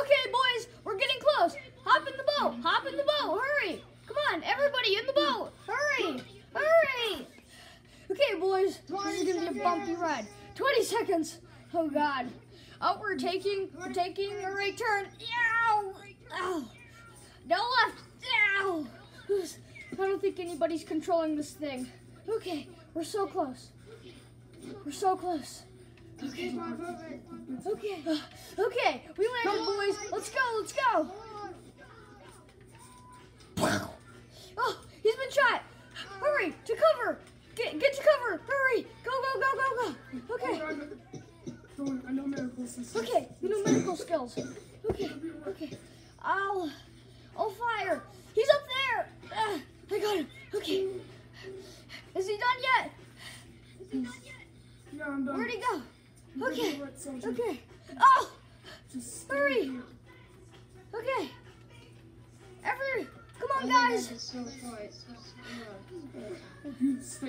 Okay, boys, we're getting close. Hop in the boat. Hop in the boat. Hurry. Come on, everybody in the boat. Hurry. Hurry. Okay, boys, this is gonna be a bumpy ride. 20 seconds. Oh God. Oh, we're taking, we're taking a right turn. Ow. Ow. No left. Ow. I don't think anybody's controlling this thing. Okay, we're so close. We're so close. Okay. Okay. Uh, okay. We landed. Let's go. Let's go. Oh, he's been shot. Hurry to cover. Get get to cover. Hurry. Go go go go go. Okay. I know medical systems. Okay. You know medical skills. Okay. Okay. I'll I'll fire. He's up there. Ah, I got him. Okay. Is he done yet? Is he done yet? Yeah, I'm done. Where'd he go? Okay. the right soldier. Okay. Oh. Just stay Hurry. Okay. Every. Come on, guys. that is so far. It's so slow.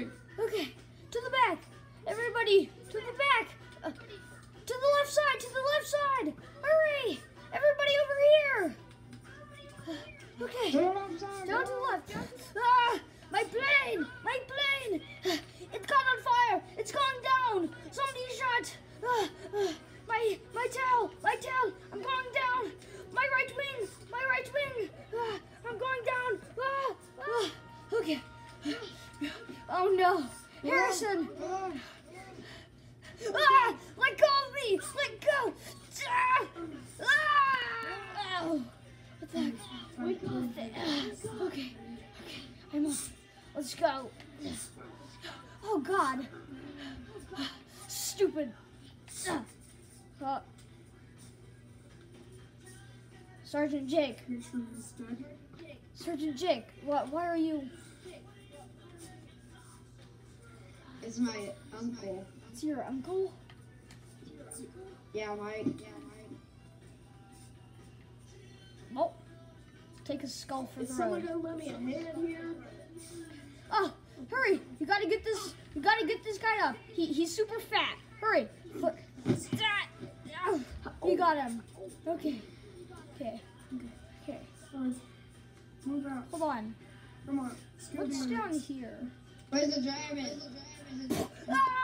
Okay, to the back. Everybody, to the back. Uh, to the left side, to the left side. Hurry. Everybody over here. Uh, okay, down to the left. Ah, my plane, my plane. It's caught on fire. It's going down. Somebody shot. Ah, ah, my, my tail, Oh no. Harrison! Ah! Let go of me! Let go! Ah! Ah! What the heck? Ah, Okay. Okay. I'm up. Let's go. Oh God. Stupid. Uh, Sergeant Jake. Make sure he's dead. Sergeant Jake. What? Why are you? It's my uncle. It's your uncle? Yeah, my. Yeah, my. Oh. Take a skull for Is the someone road. gonna let me a hand here? Oh, hurry! You gotta get this. You gotta get this guy up. He he's super fat. Hurry! Foot. Stat. You got him. Okay. Okay. Okay. Guys, move out. Hold on. Come on. What's down. down here? Where's the driver? Ah!